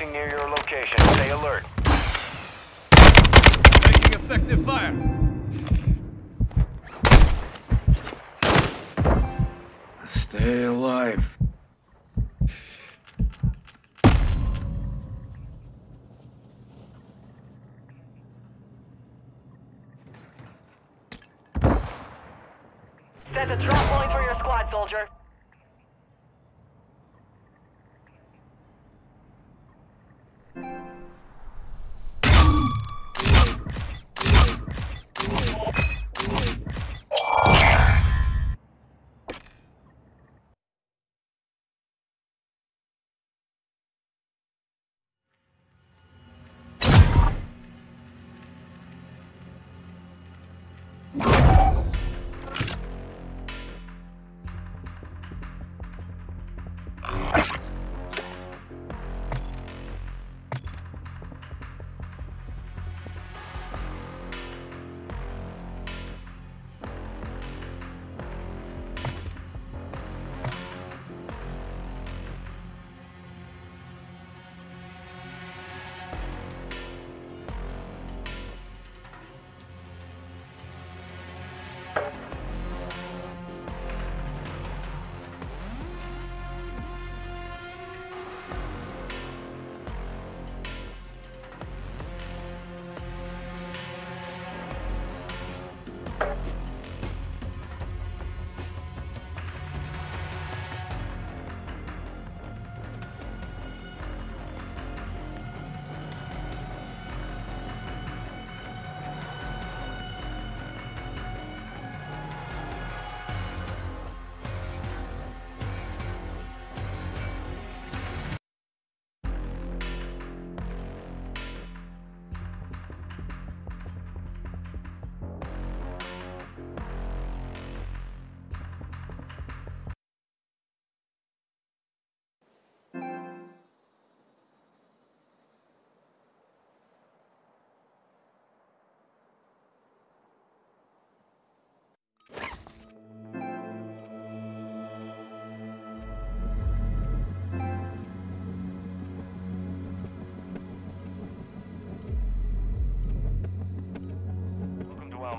Increasing near your location. Stay alert.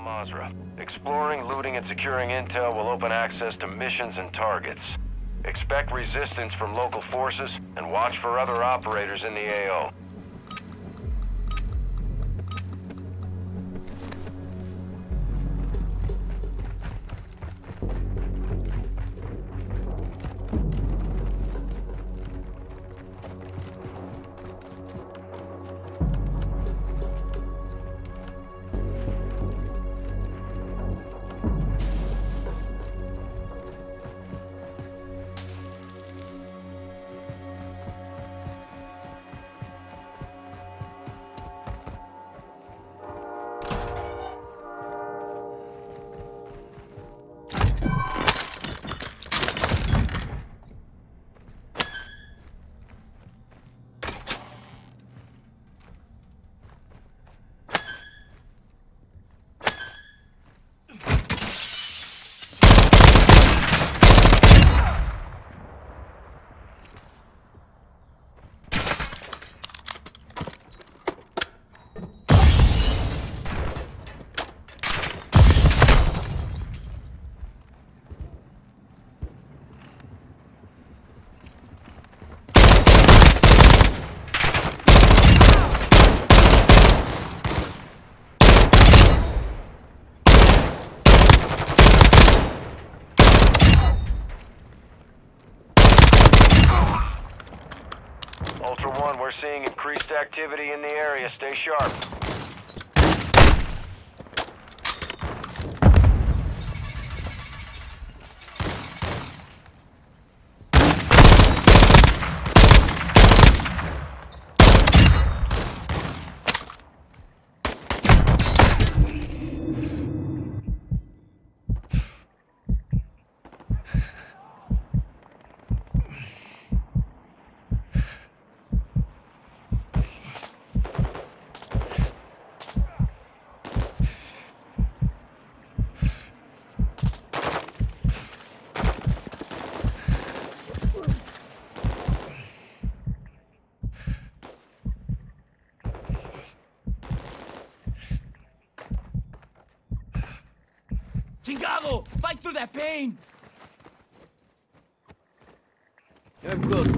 Mazrah. Exploring, looting, and securing intel will open access to missions and targets. Expect resistance from local forces, and watch for other operators in the AO. Activity in the area. Stay sharp. Fight through that pain! I'm good.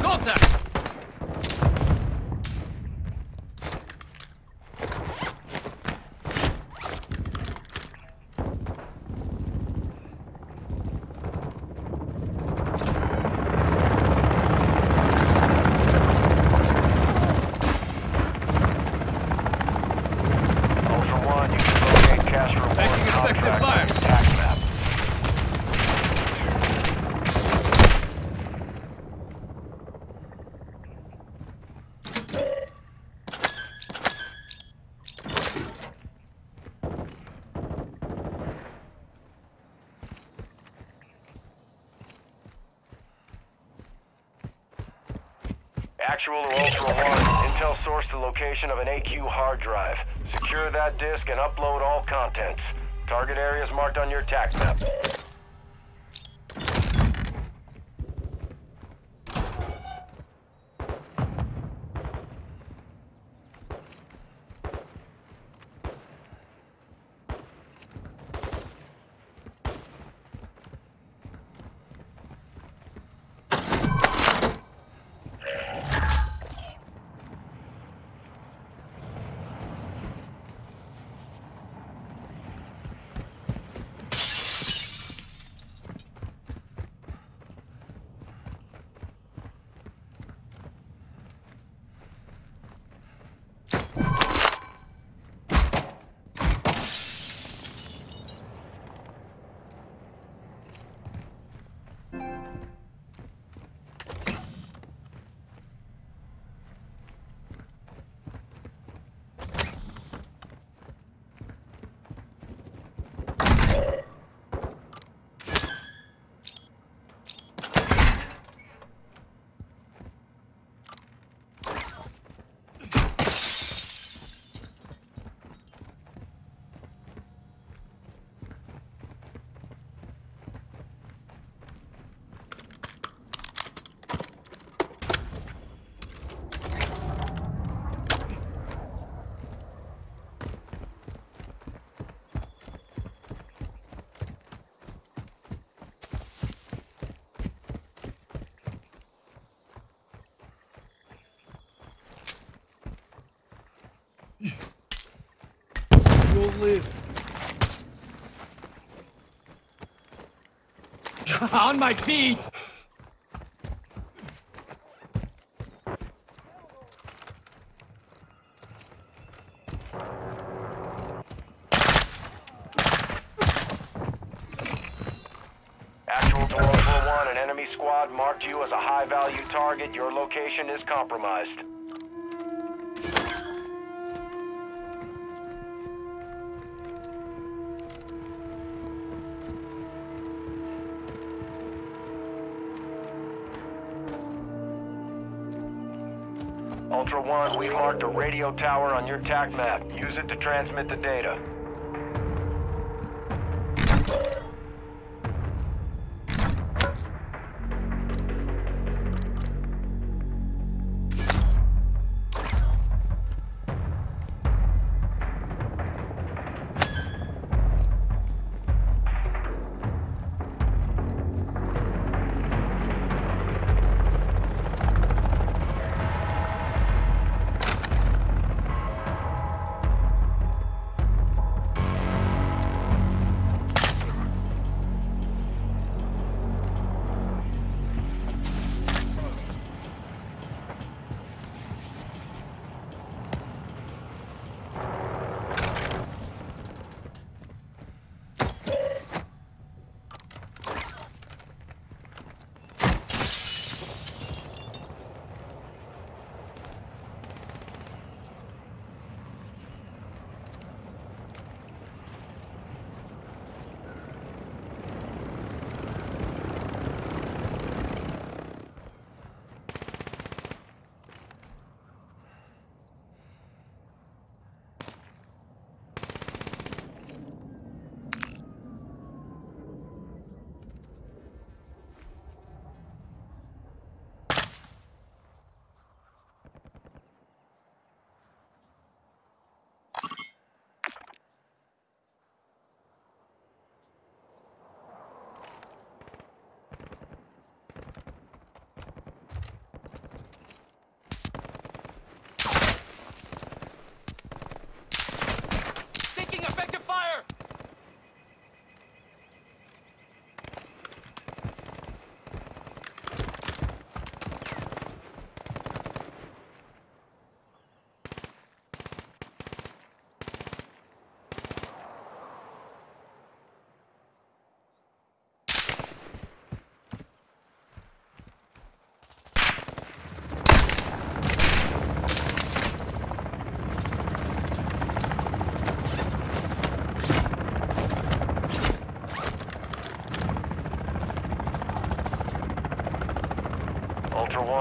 Contact! Ultra One, you can locate cash reward Taking effective contracts fire. on your tac map. Actual to Ultra One, Intel sourced the location of an AQ hard drive. Secure that disk and upload all contents. Target areas marked on your tac map. You'll live. On my feet! Enemy squad marked you as a high-value target. Your location is compromised. We've marked a radio tower on your TAC map. Use it to transmit the data.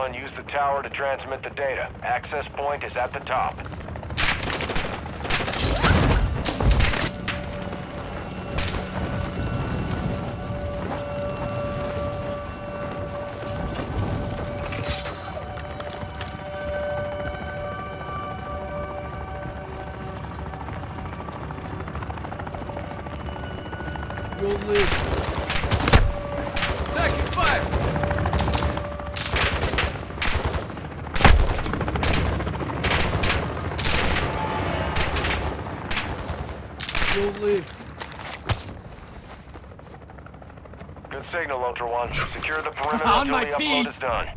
One. Use the tower to transmit the data. Access point is at the top. You'll live. Taking fire! You'll. Good signal, Ultra One. Secure the perimeter On until the upload is done.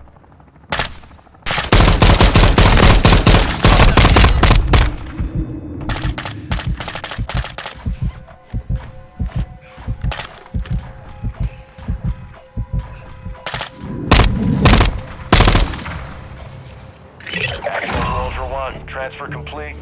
Ultra One. Transfer complete.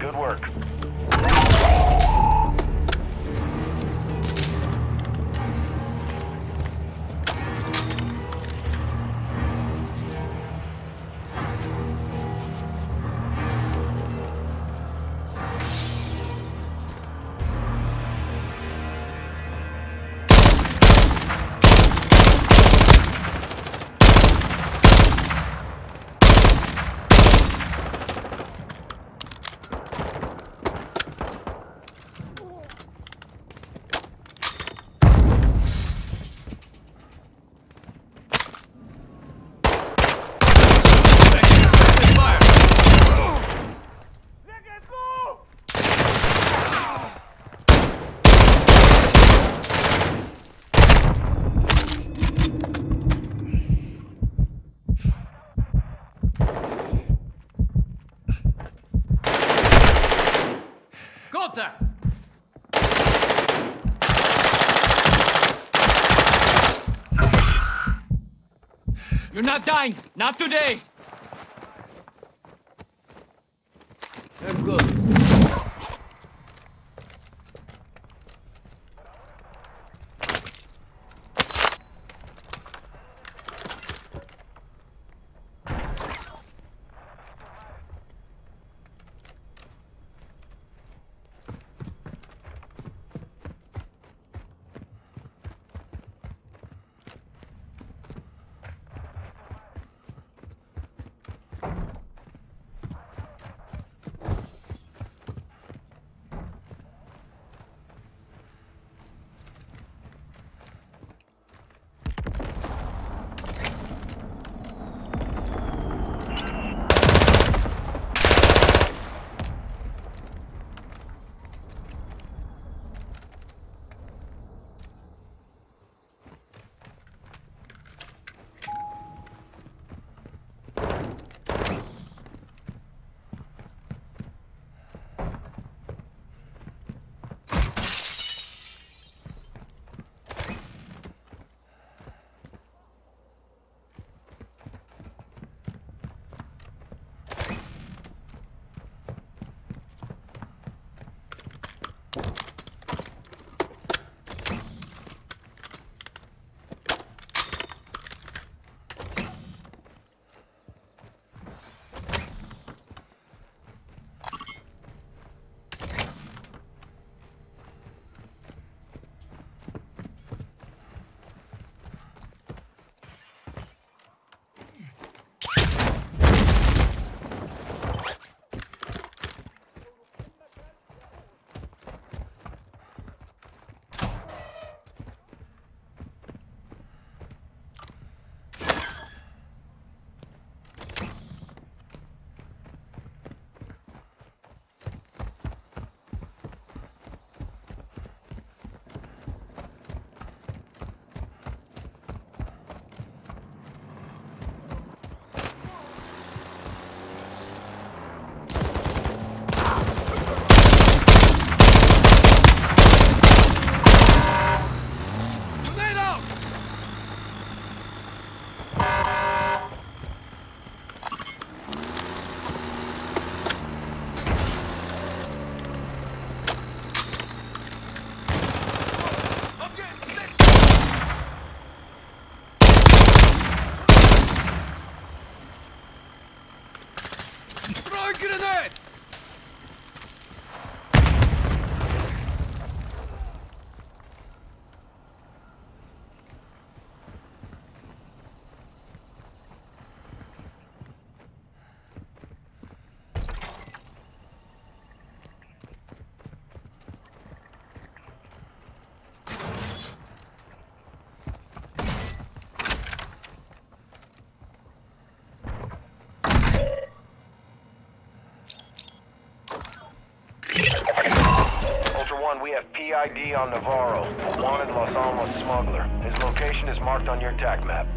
Dying. Not today. 1, we have PID on Navarro, a wanted Las Almas smuggler. His location is marked on your TAC map.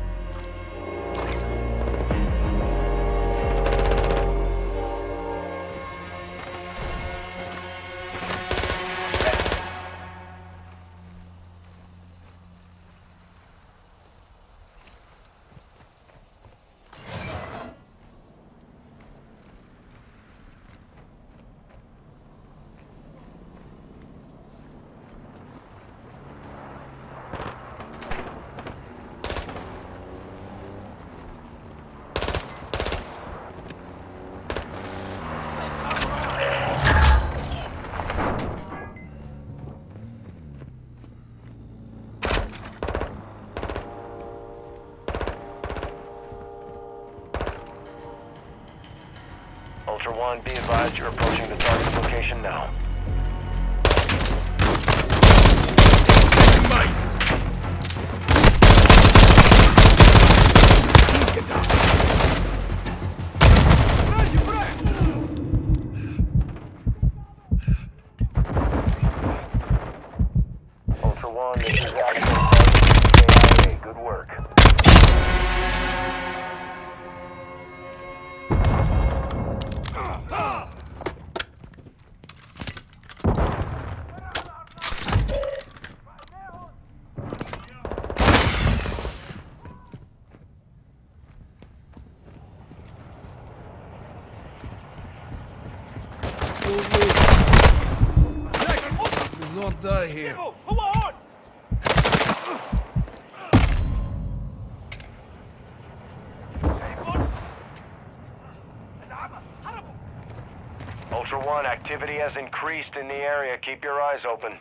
Ultra One, be advised you're approaching the target location now. Activity has increased in the area. Keep your eyes open.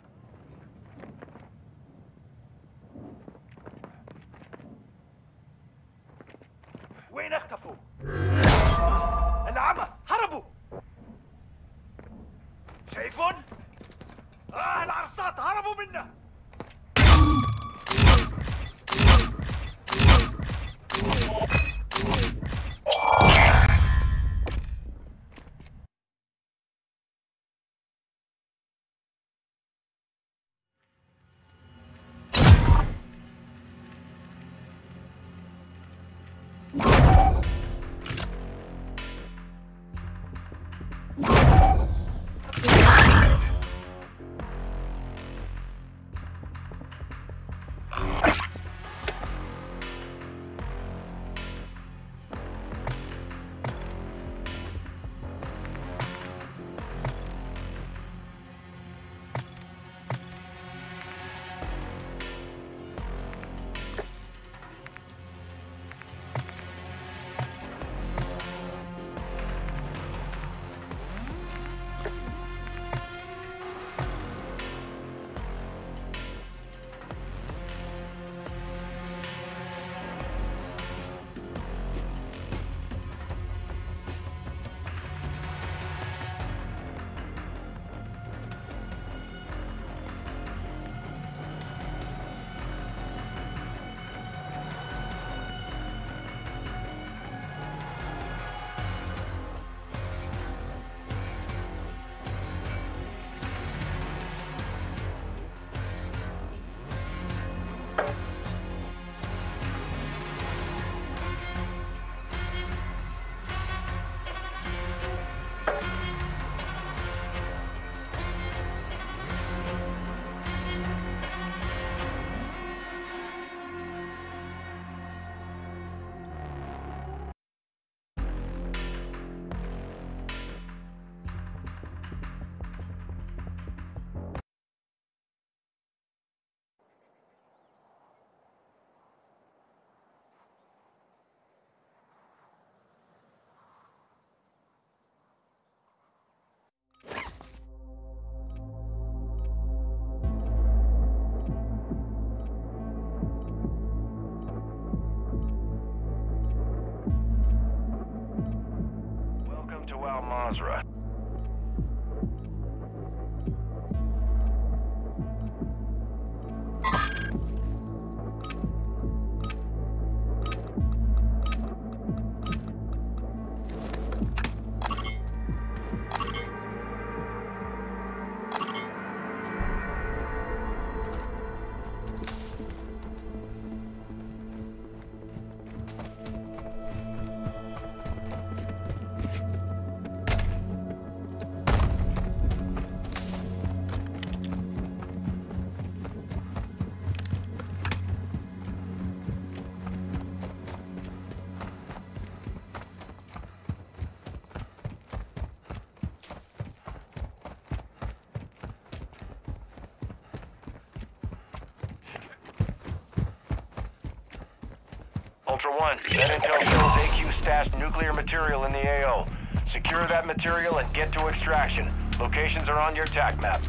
1, that intel shows AQ stashed nuclear material in the AO. Secure that material and get to extraction. Locations are on your tac map.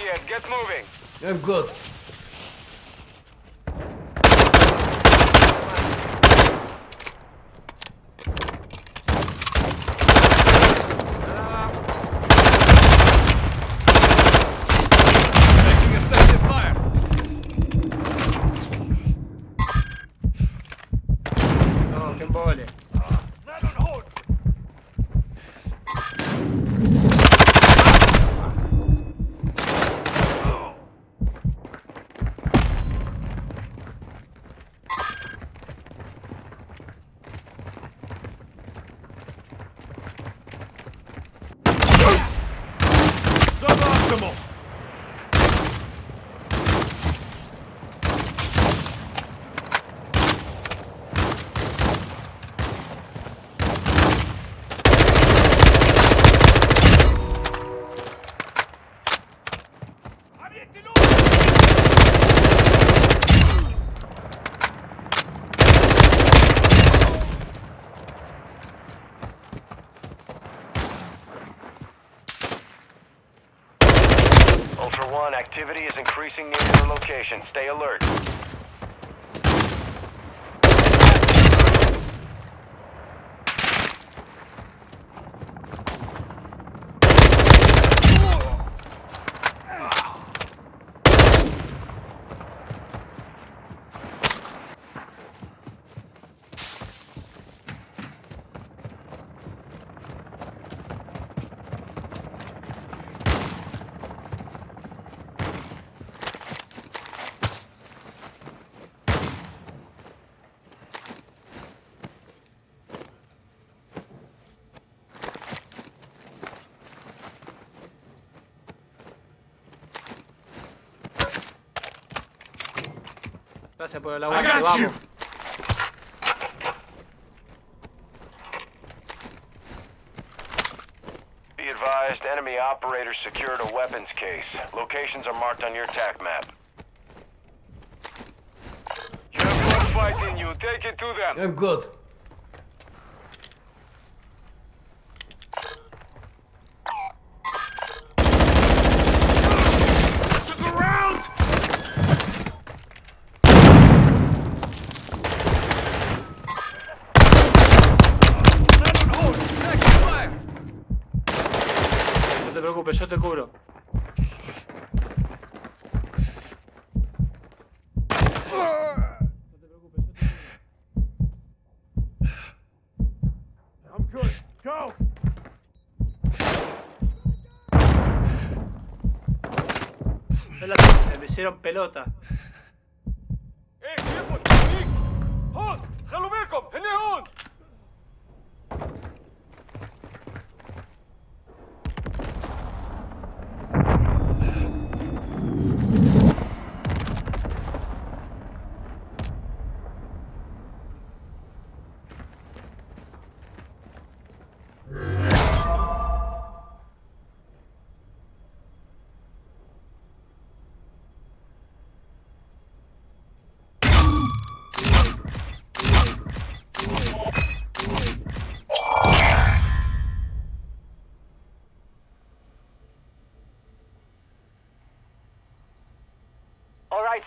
Get moving. I'm good. Activity is increasing near your location. Stay alert. Gracias por el I aguante, you. vamos. Be advised, enemy operators secured a weapons case. Locations are marked on your TAC map. You have one fight in you. Take it to them. I'm good. preocupes, yo te cubro. Me hicieron pelota.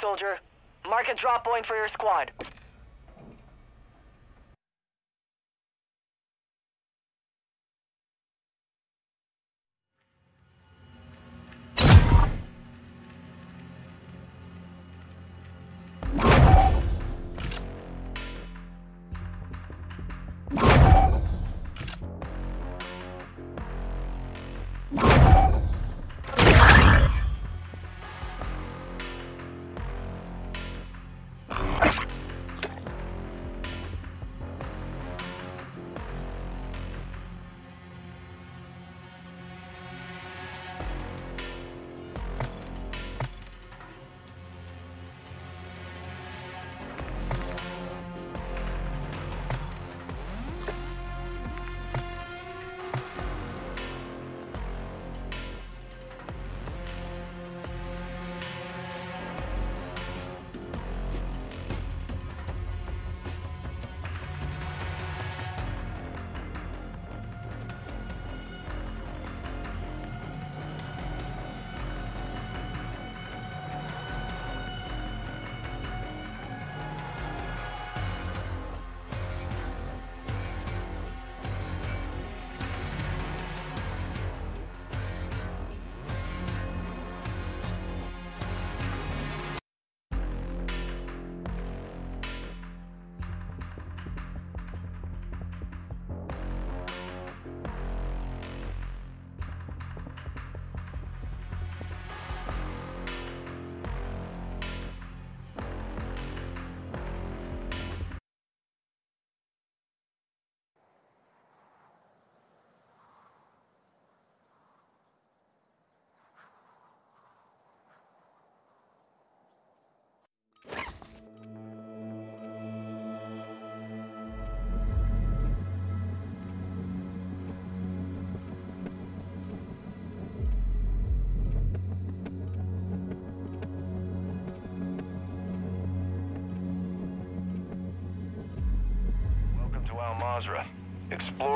Soldier. Mark a drop point for your squad.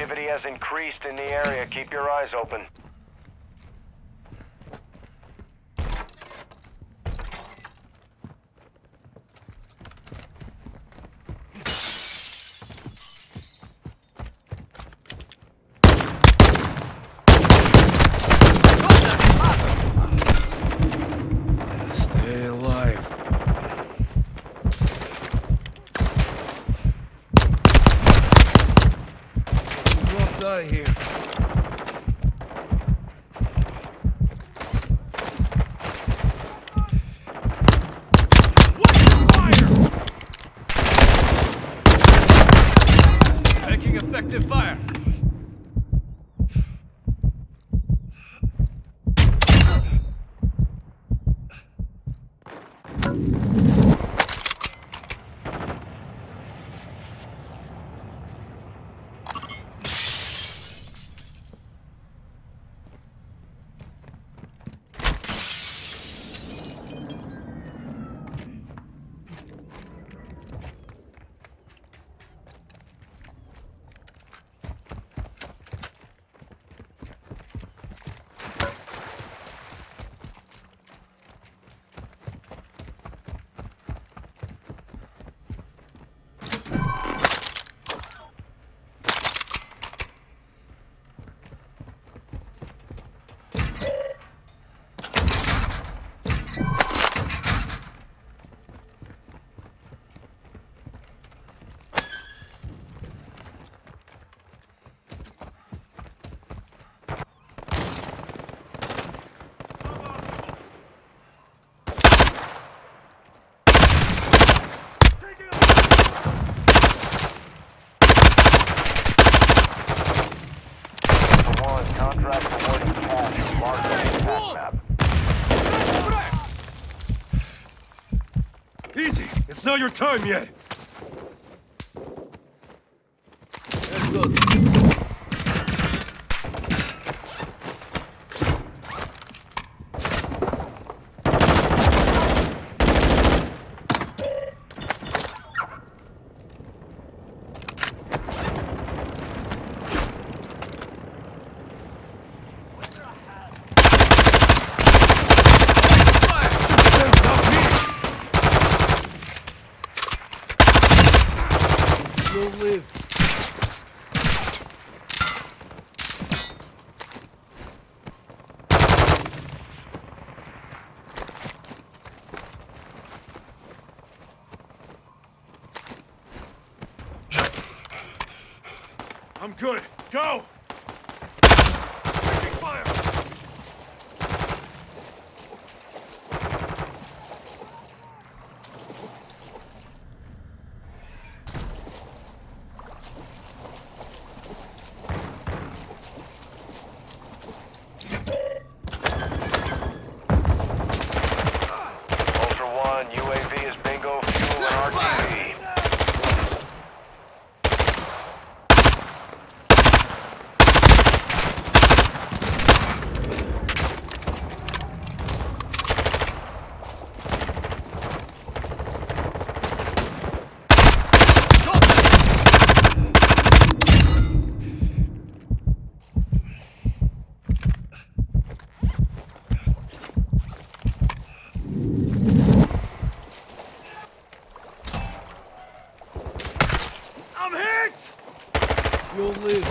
Activity has increased in the area. Keep your eyes open. Not your time yet. Let's go. You'll live. I'm good. Go! Taking fire! Ultra One, UAV is bingo fuel and RTB. You'll live.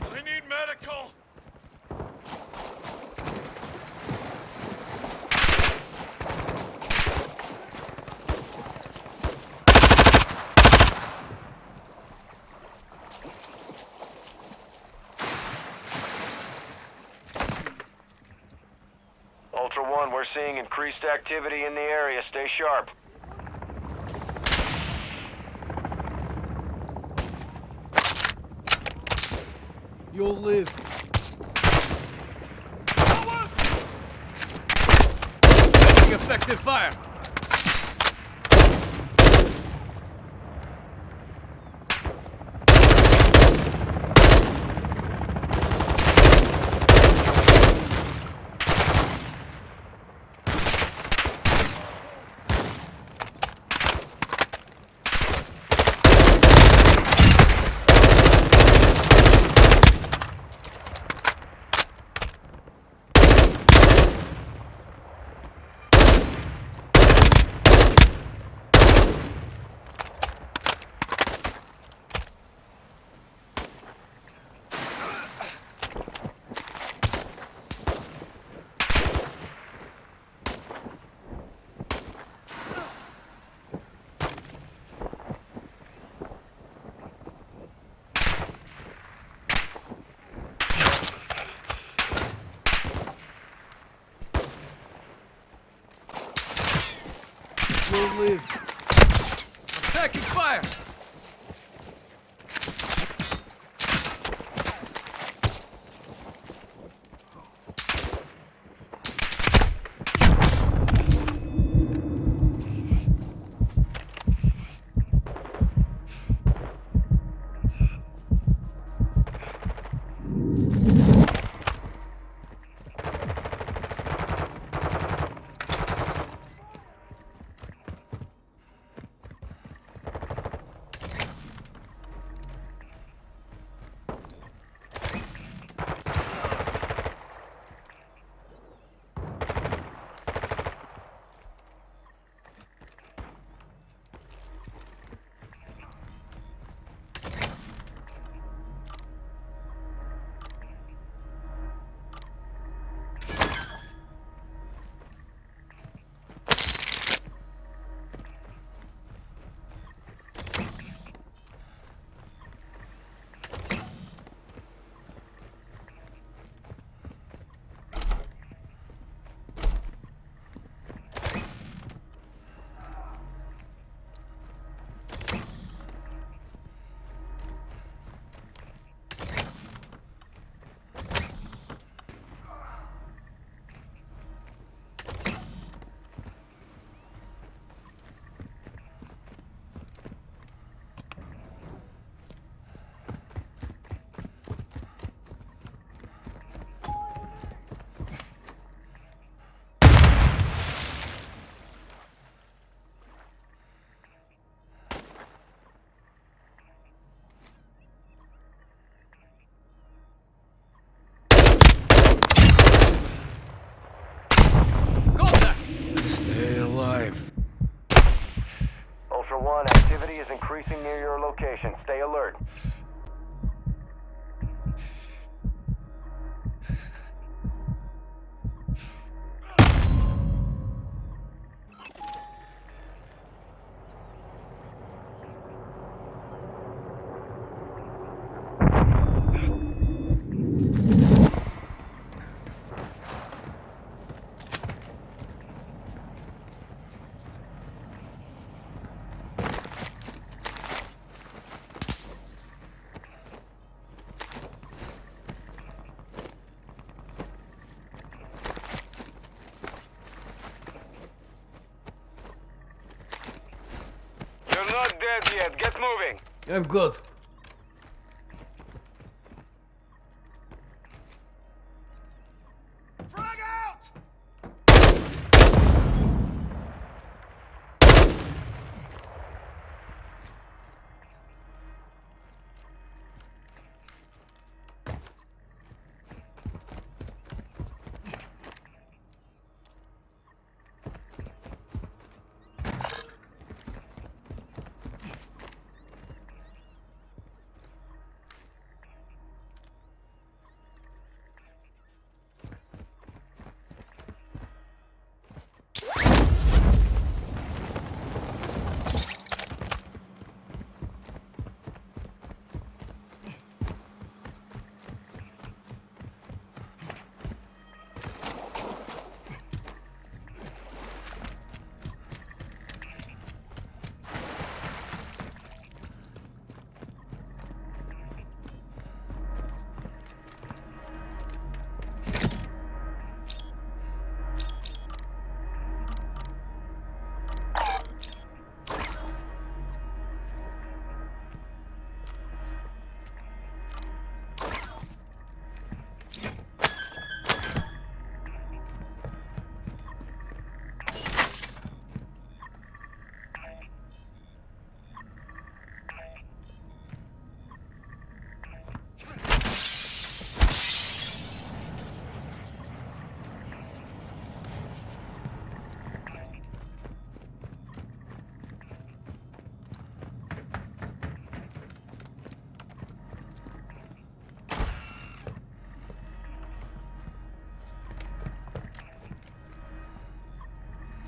I need medical! Ultra One, we're seeing increased activity in the area. Stay sharp. You'll live. Taking effective fire. You'll live. Near your location. Stay alert. You're not dead yet. Get moving. I'm good.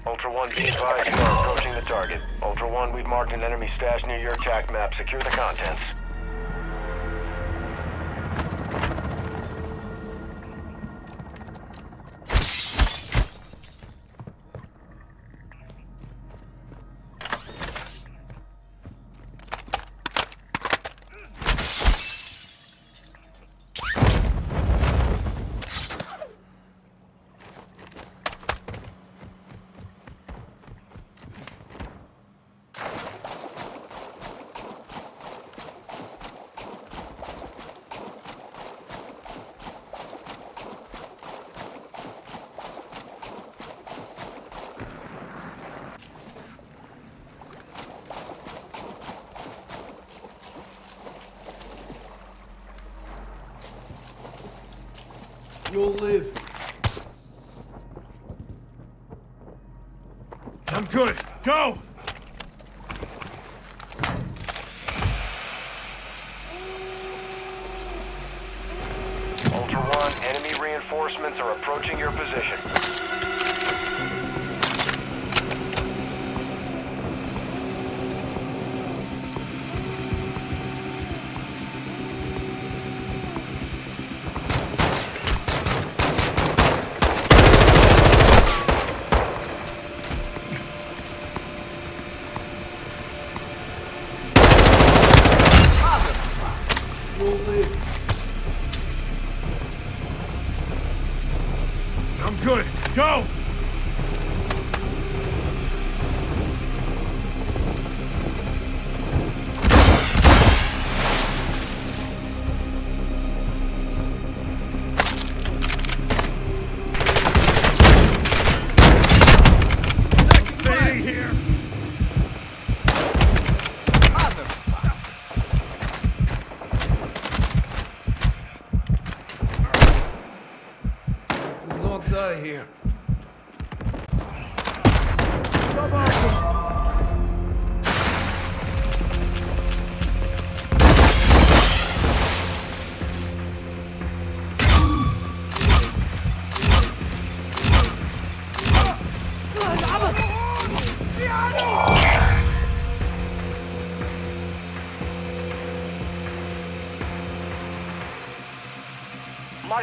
Ultra One, be advised you are approaching the target. Ultra One, we've marked an enemy stash near your TAC map. Secure the contents.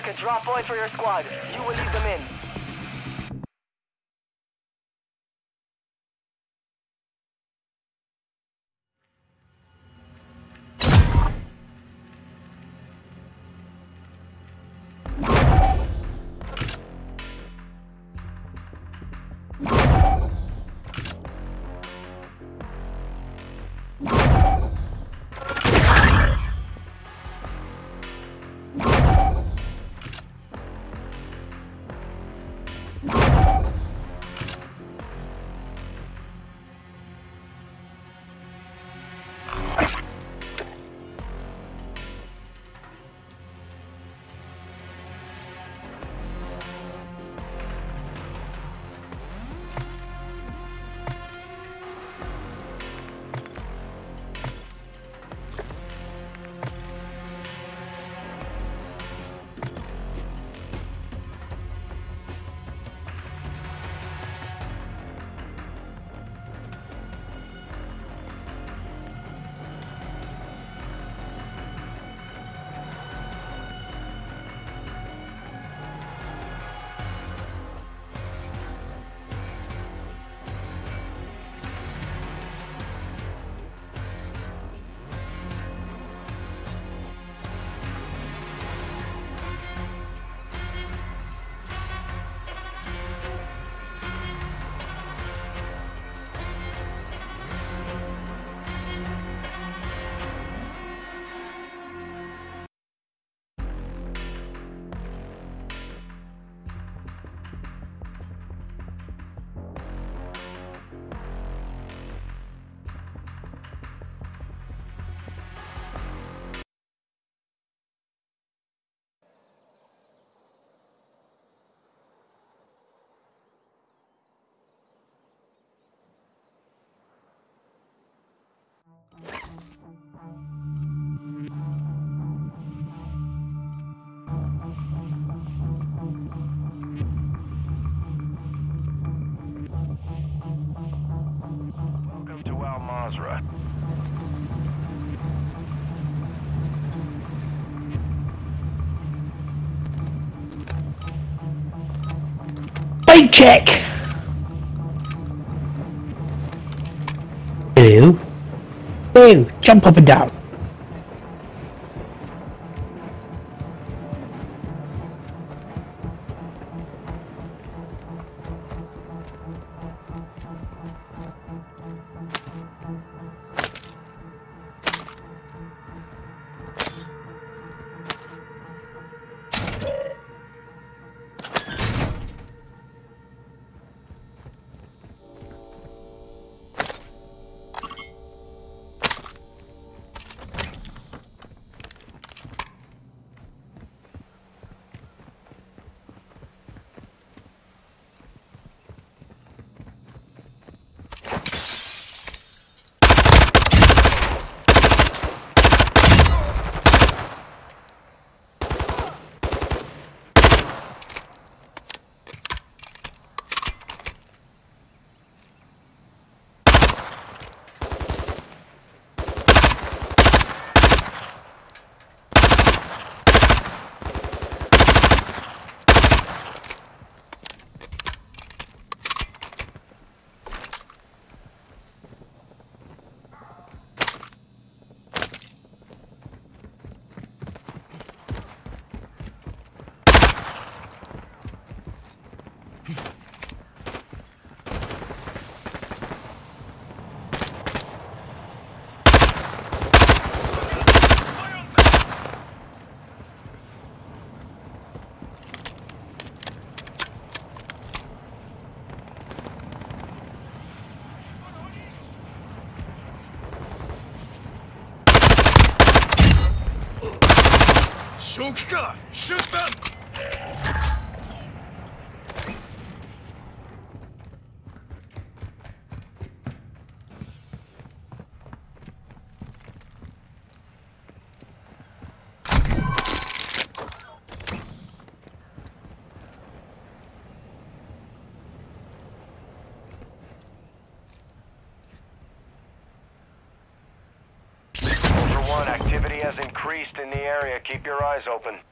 A drop point for your squad. Check! Hello? Hello, jump up and down. Your eyes open.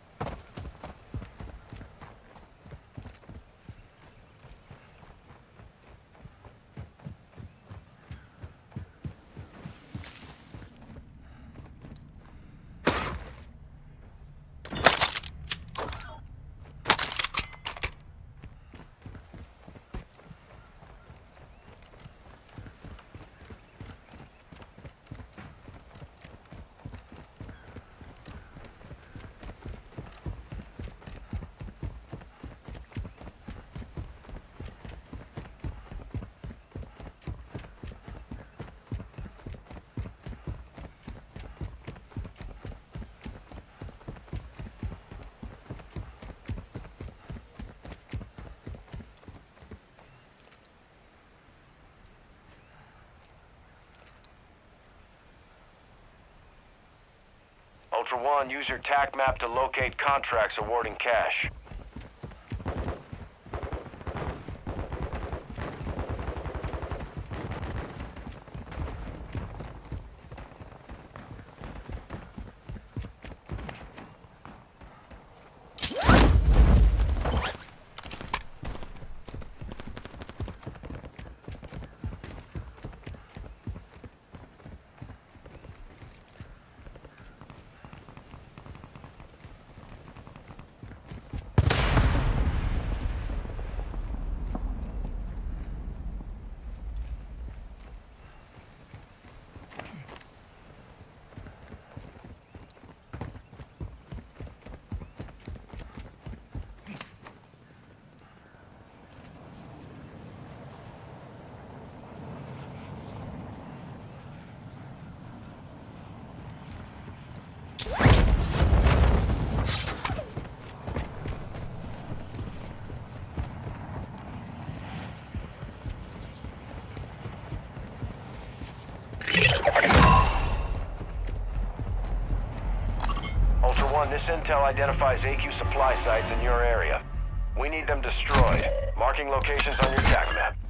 Ultra One, use your TAC map to locate contracts awarding cash. Ultra One, this intel identifies AQ supply sites in your area. We need them destroyed. Marking locations on your TAC map.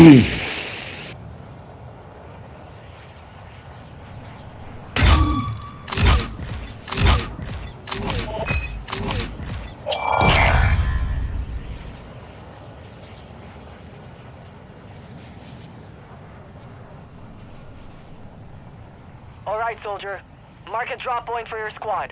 All right, soldier. Mark a drop point for your squad.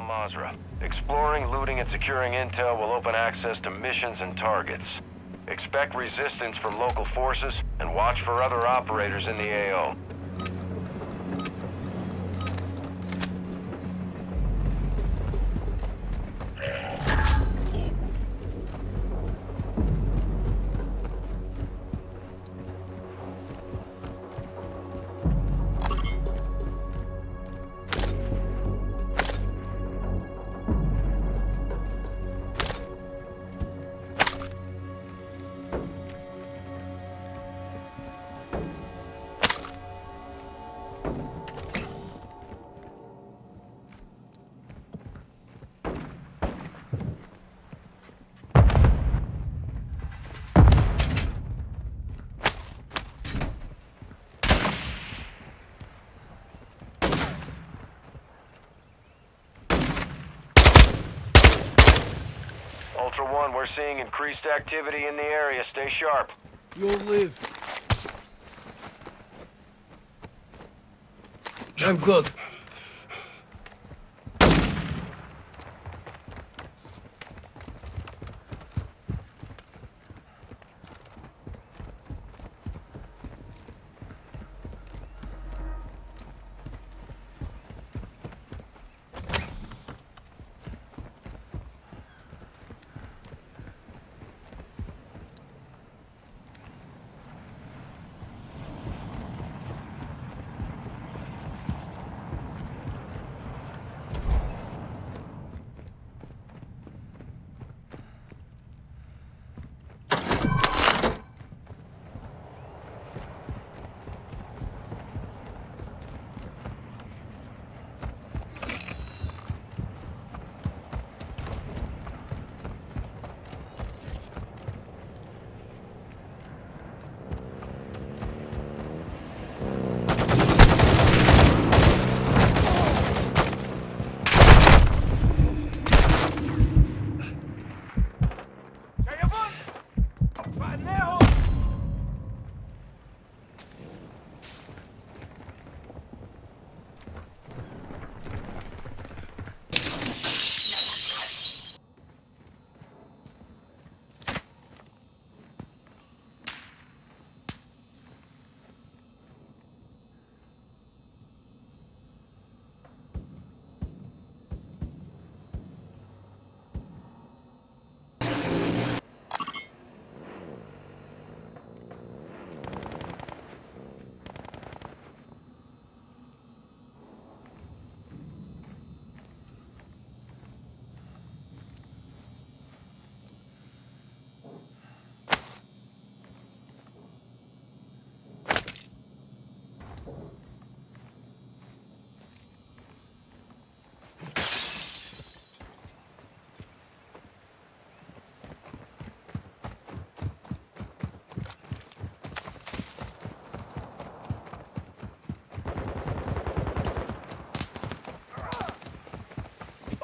Al Mazrah. Exploring, looting, and securing intel will open access to missions and targets. Expect resistance from local forces and watch for other operators in the AO. Increased activity in the area. Stay sharp. You'll live. I'm good.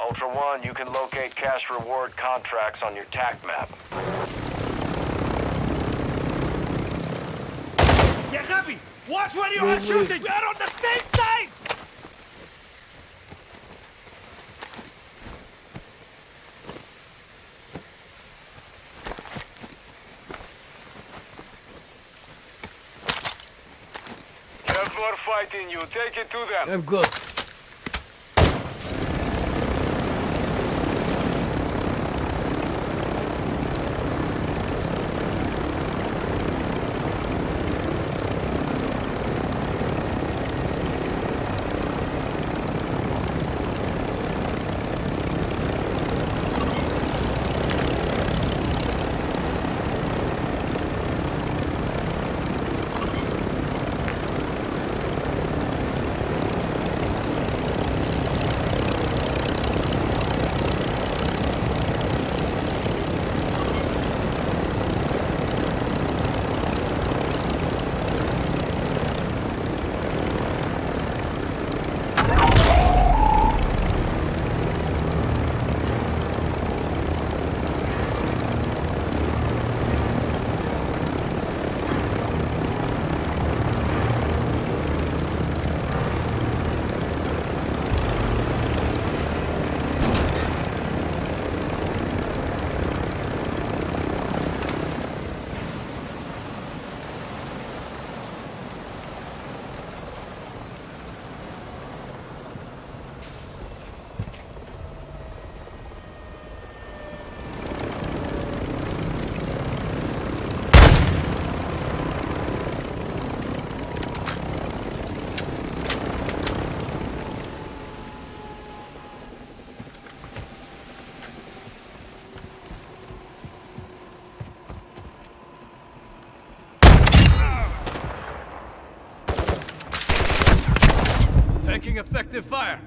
Ultra One, you can locate cash reward contracts on your TAC map. Yeah, Yagabi, watch where you are shooting! We are on the same side! There's more fighting you. Take it to them. I'm good. Active fire.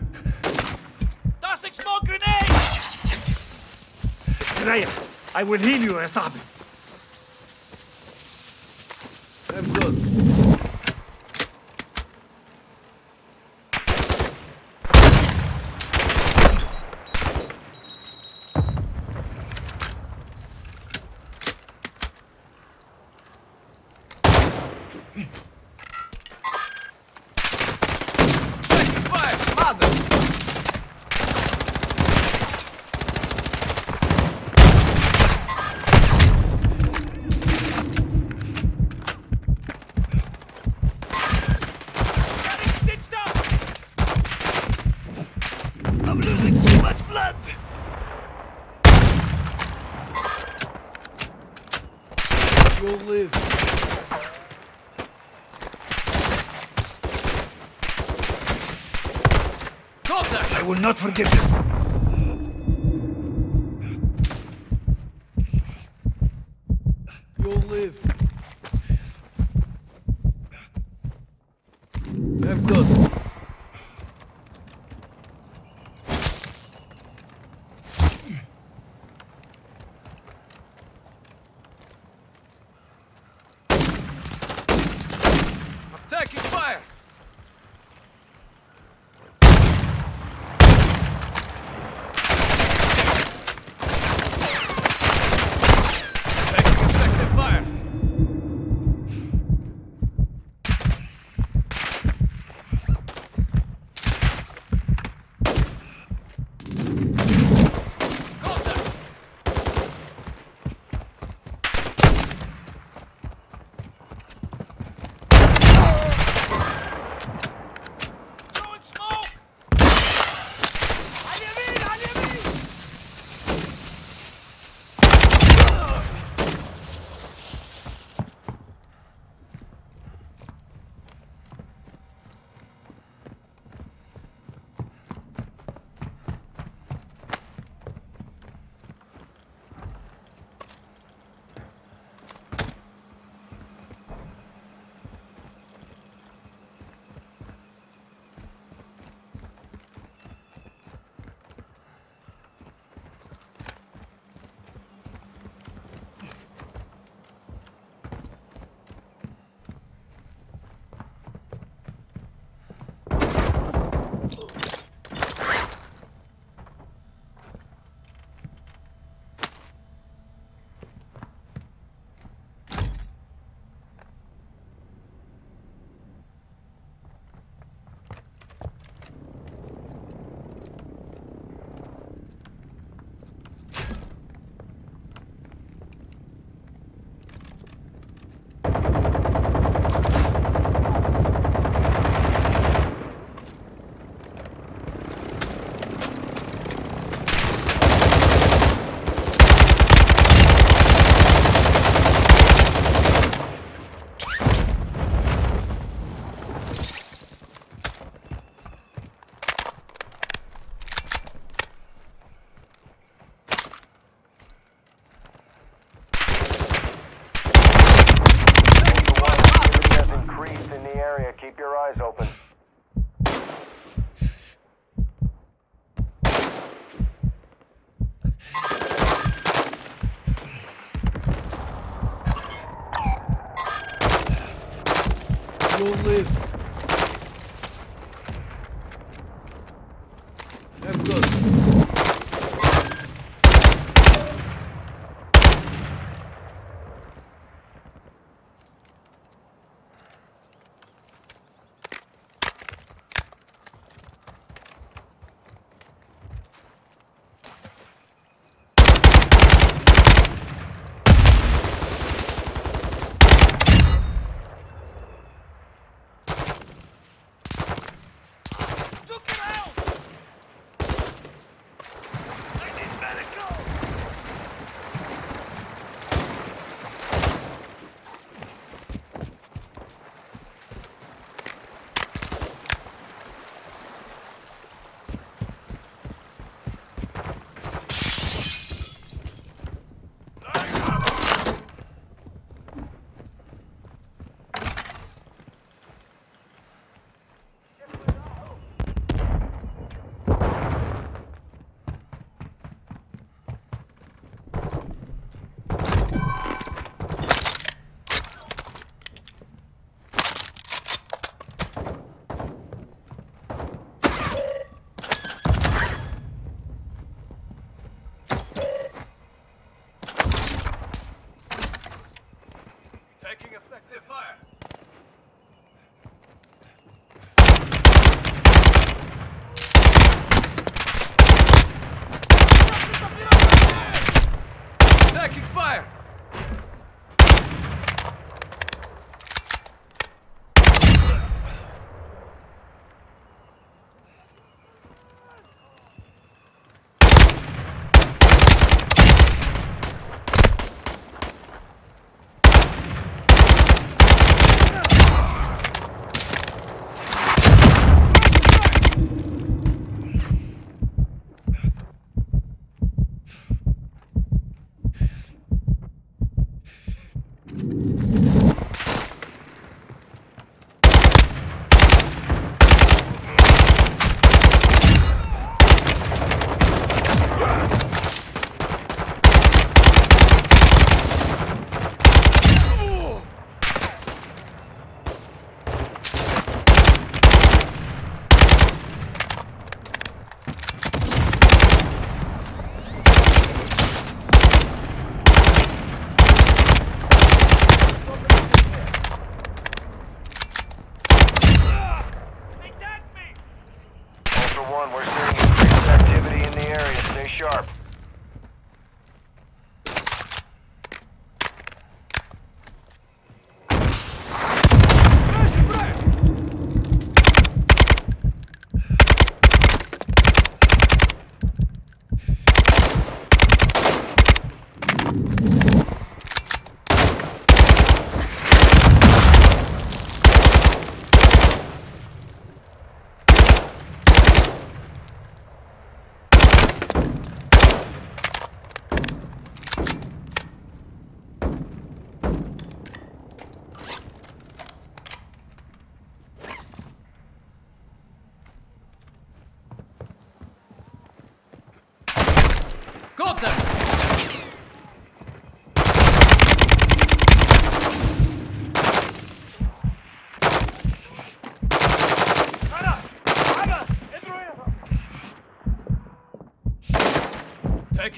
Tossing smoke grenade! Estrella, I will heal you, Asabi. not forgive this.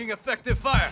Taking effective fire.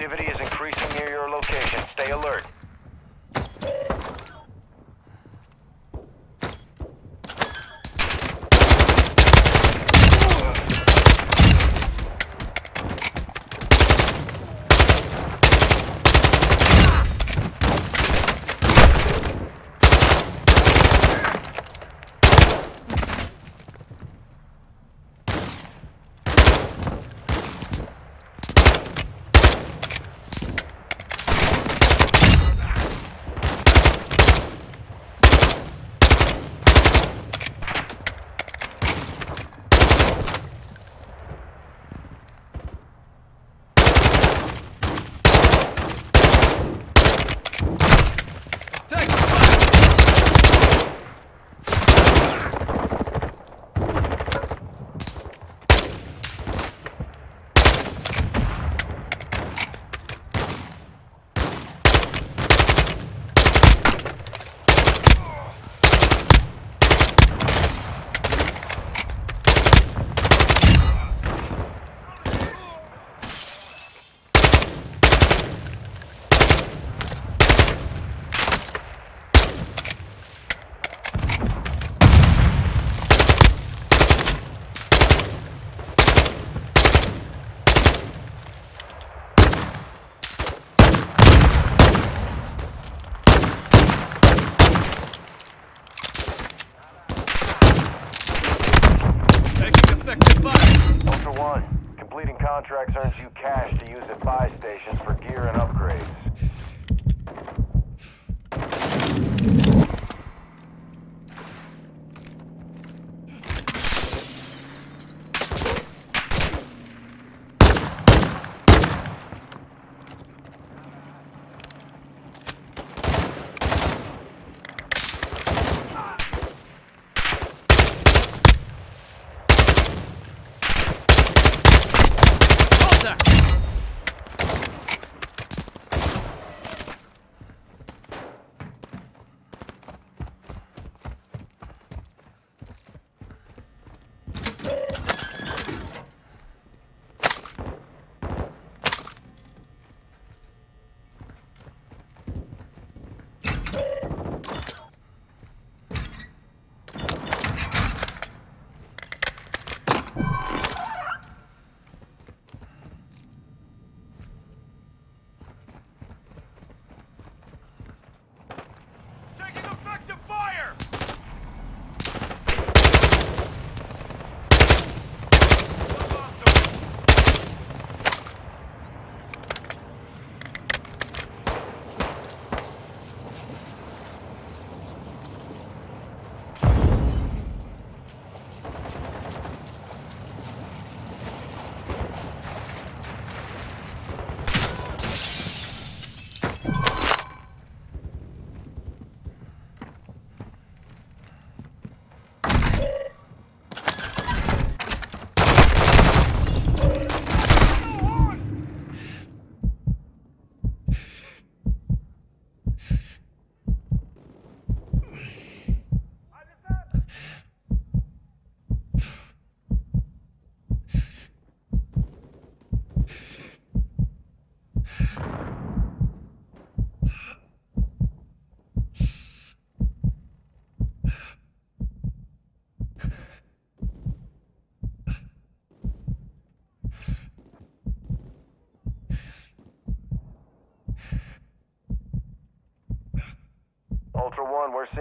Activity is in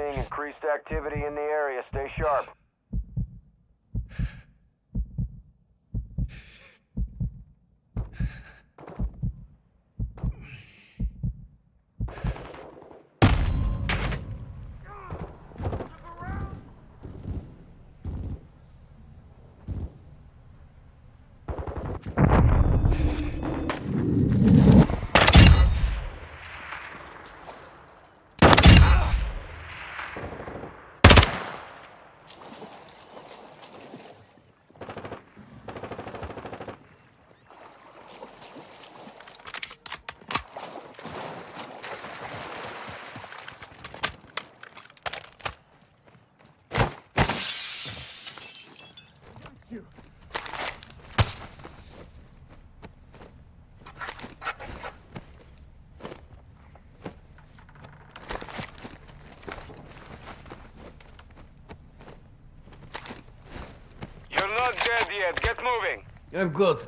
seeing increased activity in the area. Stay sharp. Dead yet. Get moving. I'm good.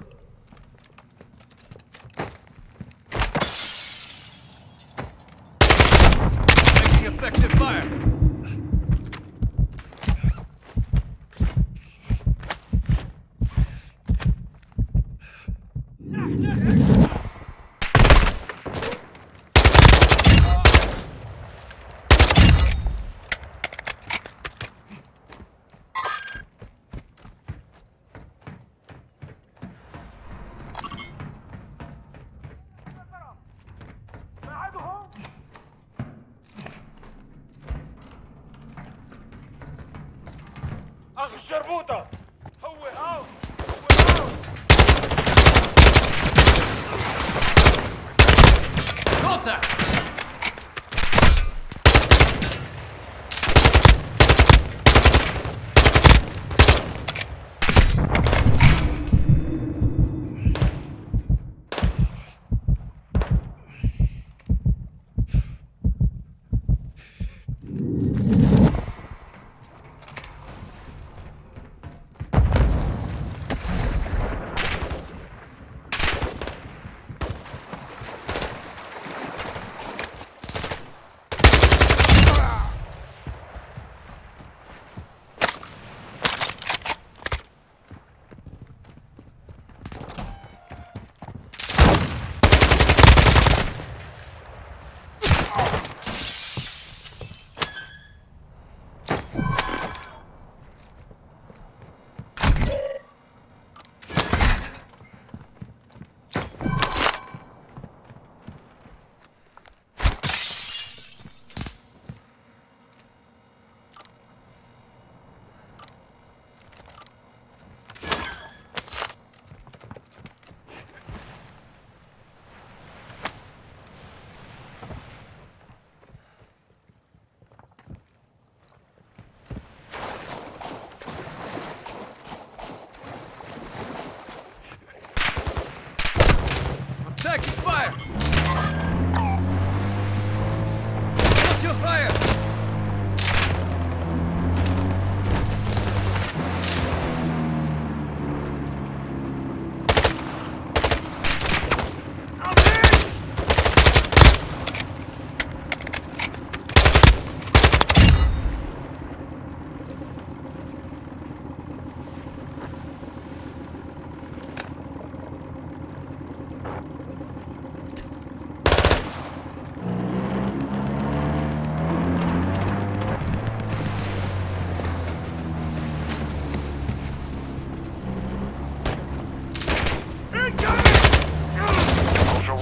Scervuta!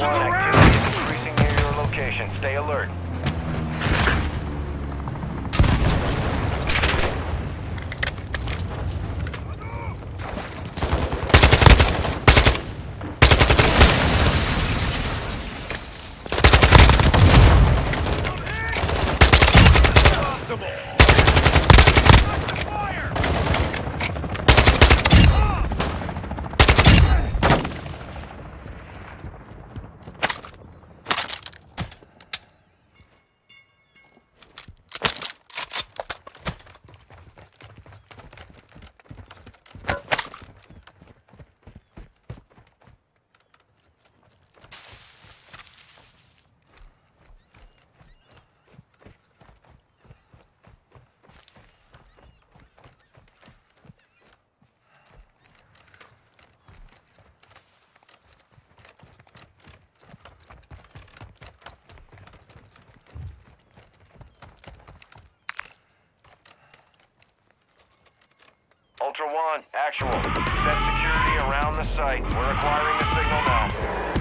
Activity is increasing near your location. Stay alert. Ultra One, actual. Set security around the site. We're acquiring the signal now.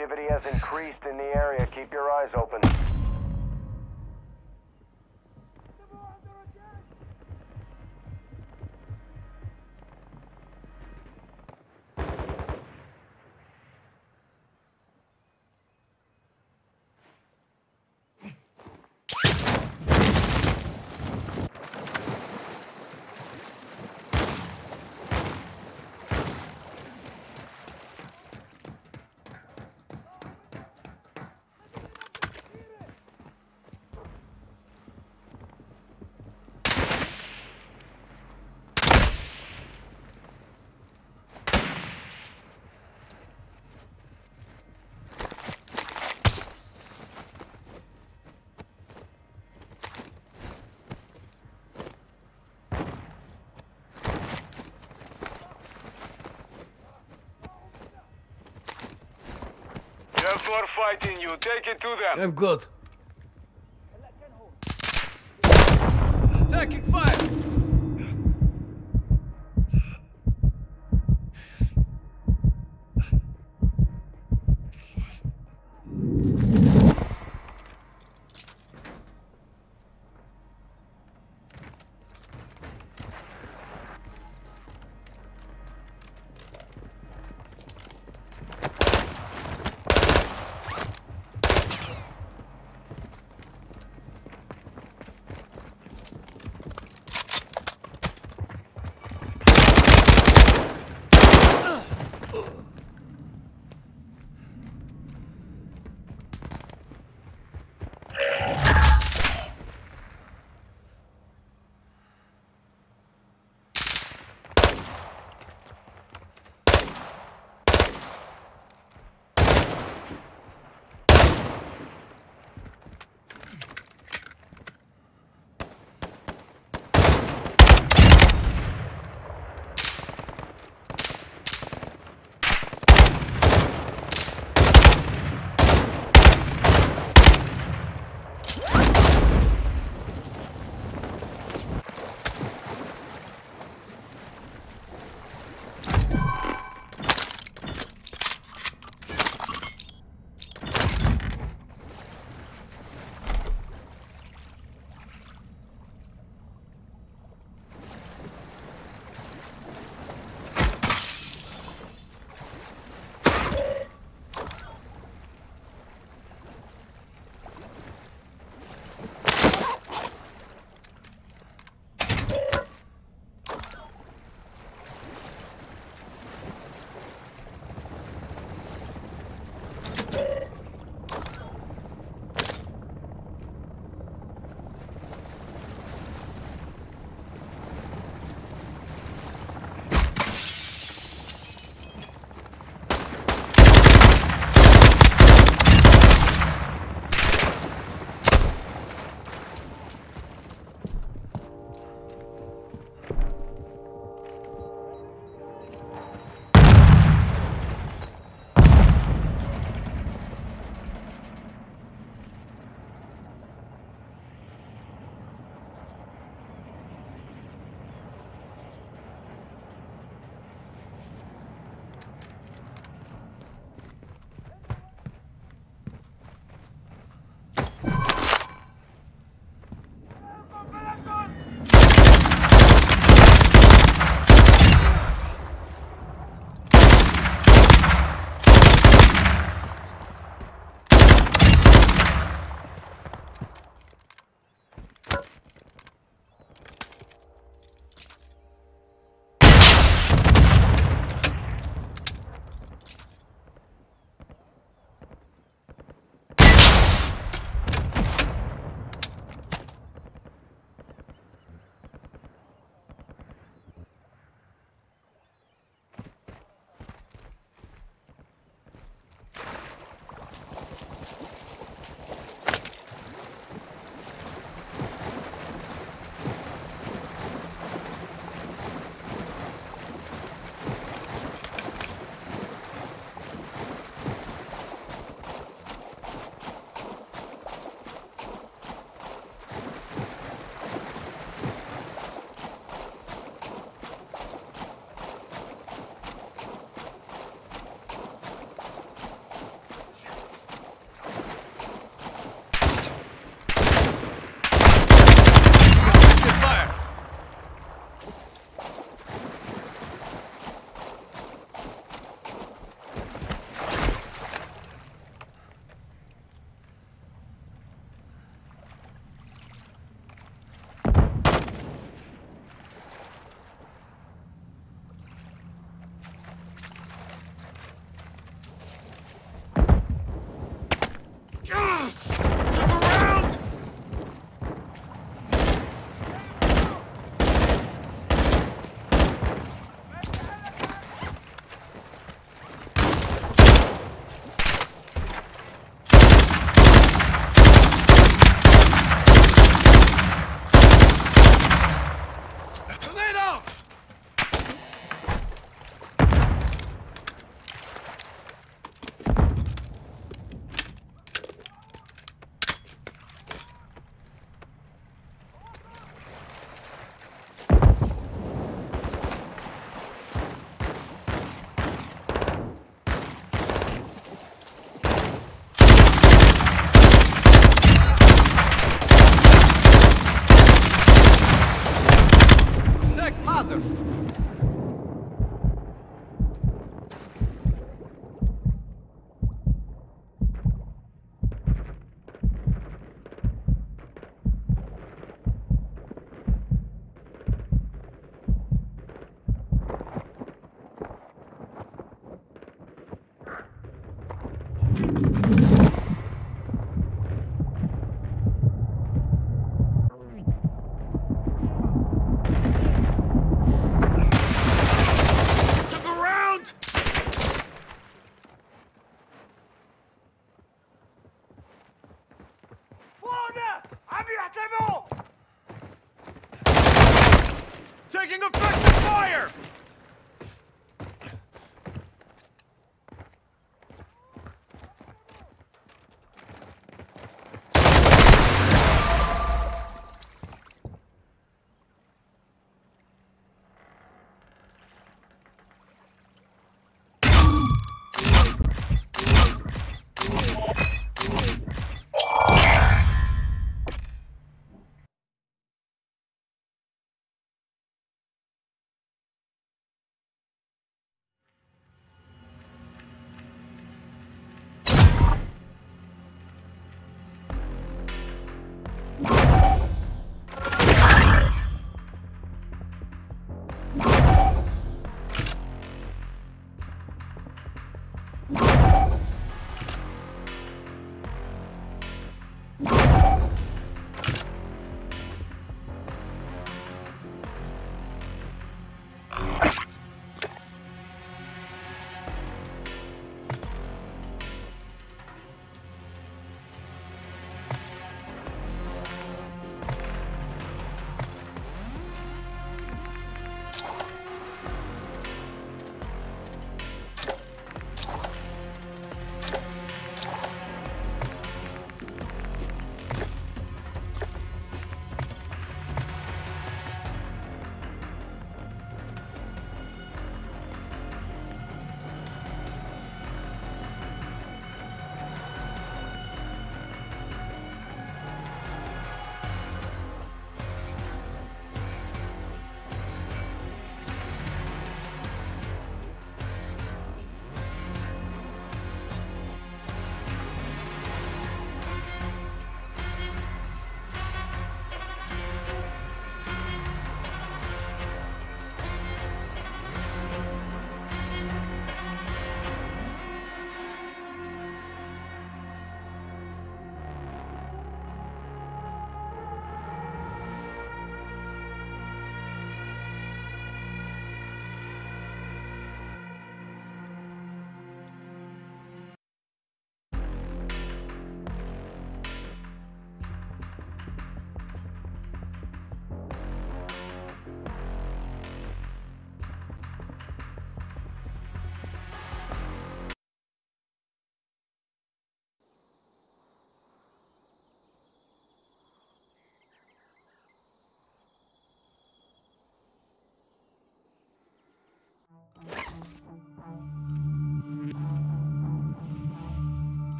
Activity has increased in the area. Keep your eyes open. You have more fight in you. Take it to them. I'm good. Taking fire!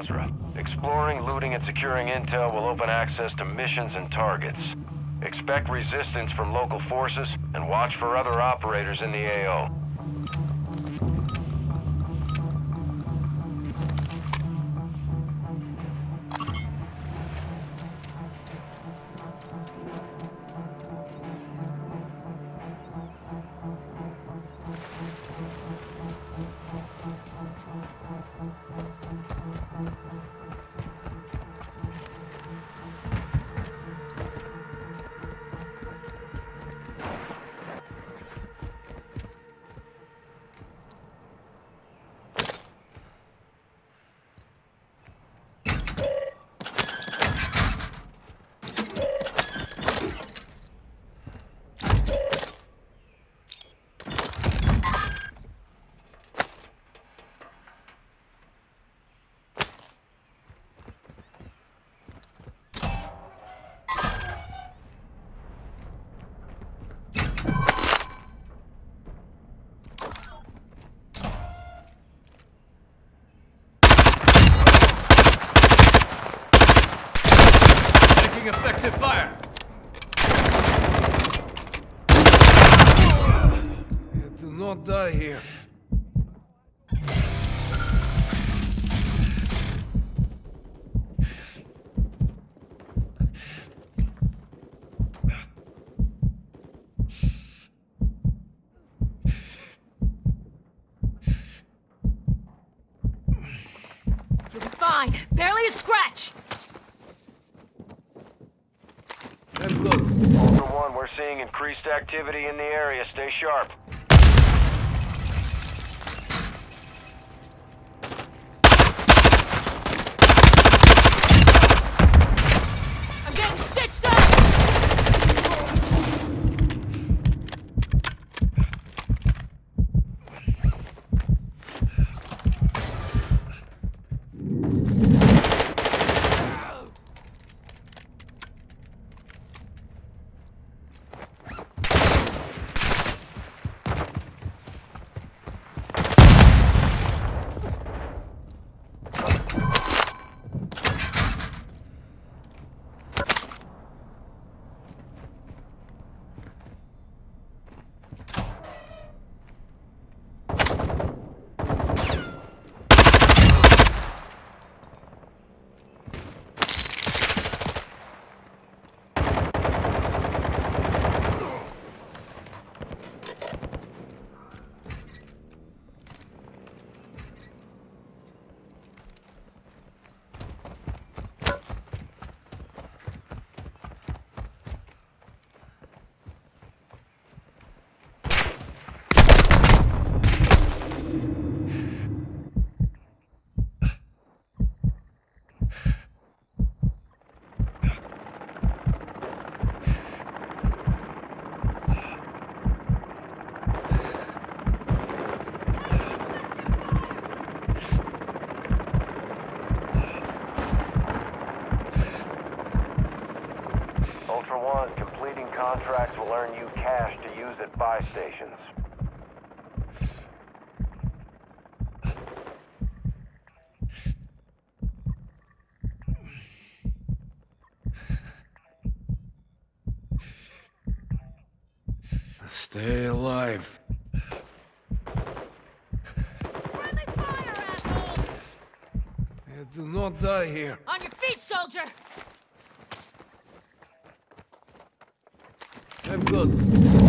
Mazrah. Exploring, looting, and securing intel will open access to missions and targets. Expect resistance from local forces and watch for other operators in the AO. Activity in the area. Stay sharp. I'm getting stitched up. Ultra One, completing contracts will earn you cash to use at buy stations. Stay alive. Friendly fire, asshole. You do not die here. On your feet, soldier. Good.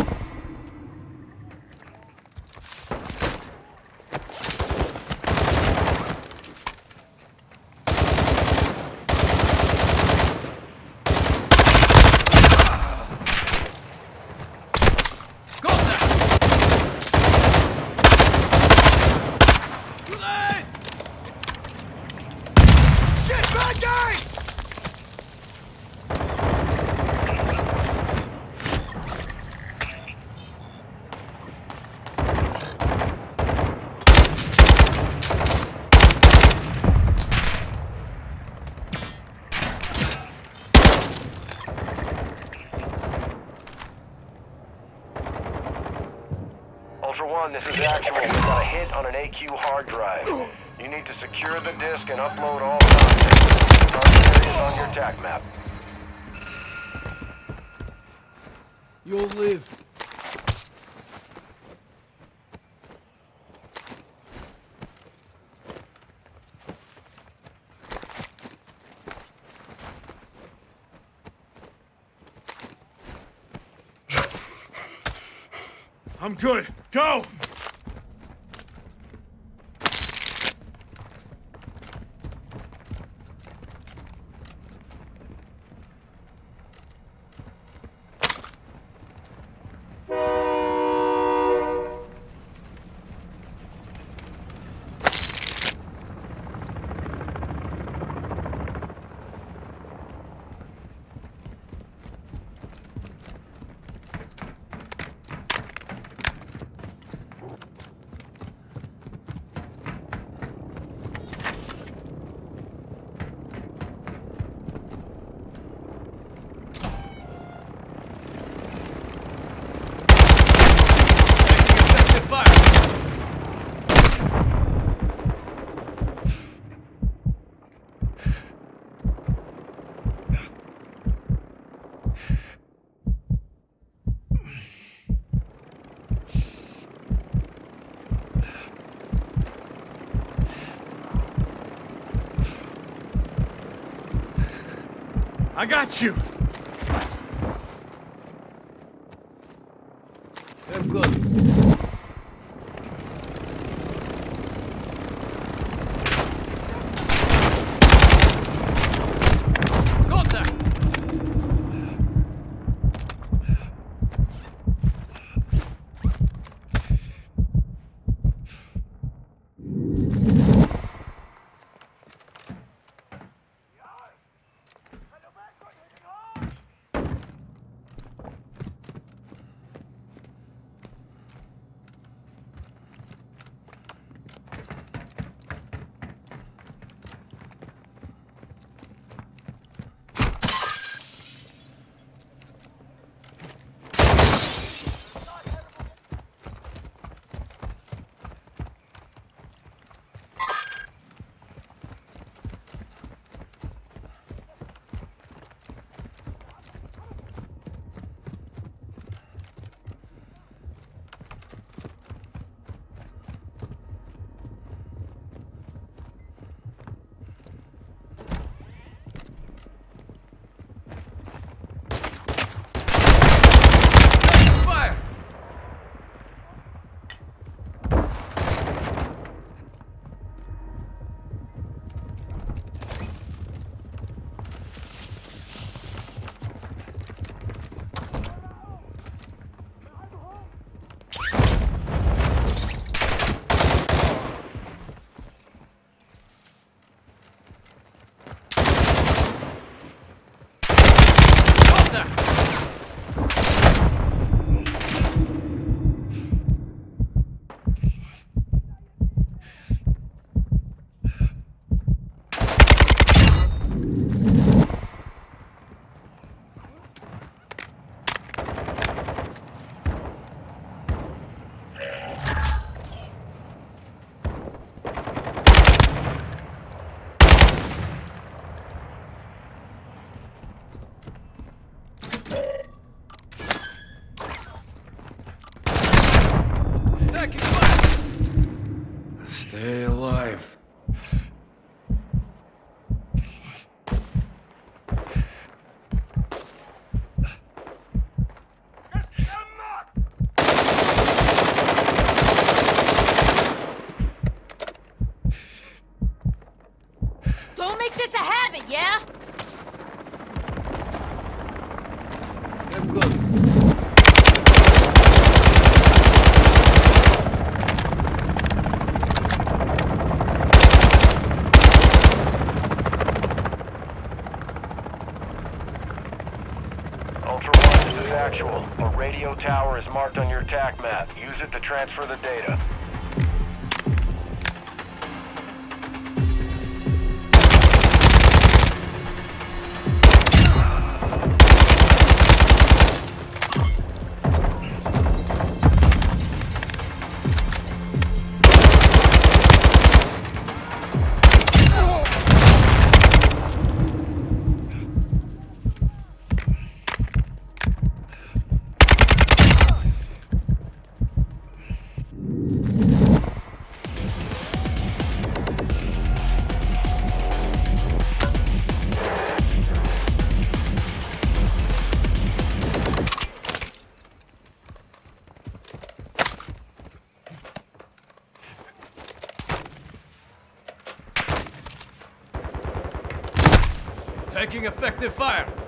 This. We got a hit on an AQ hard drive. You need to secure the disk and upload all content. Target area is on your TAC map. You'll live. I'm good. Go! Effective fire. I got you! Tower is marked on your TAC map. Use it to transfer the data. Taking effective fire.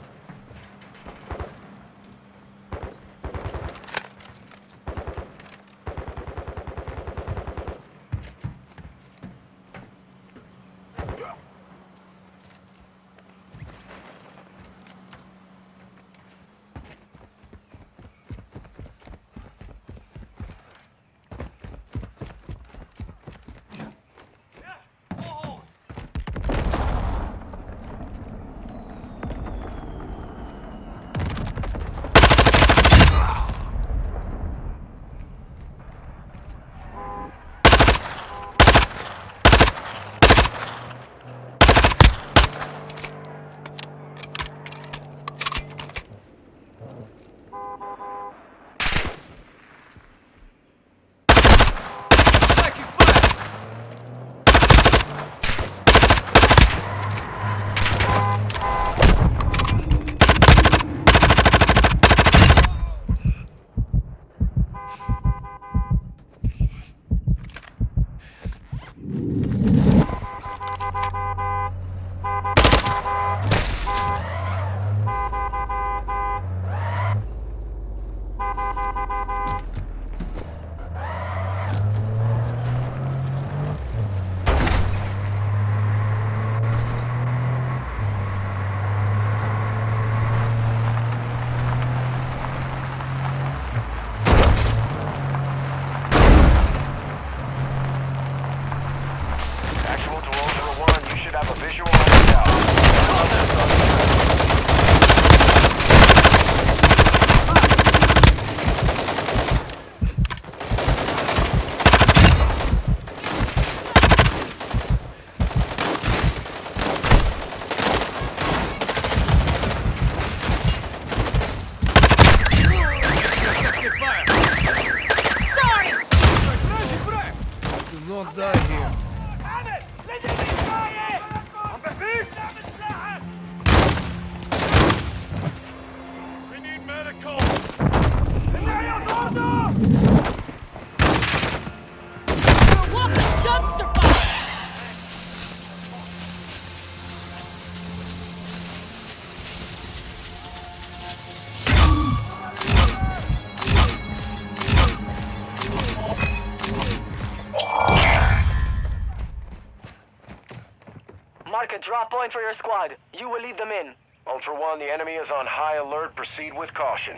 Point for your squad. You will lead them in. Ultra One, the enemy is on high alert. Proceed with caution.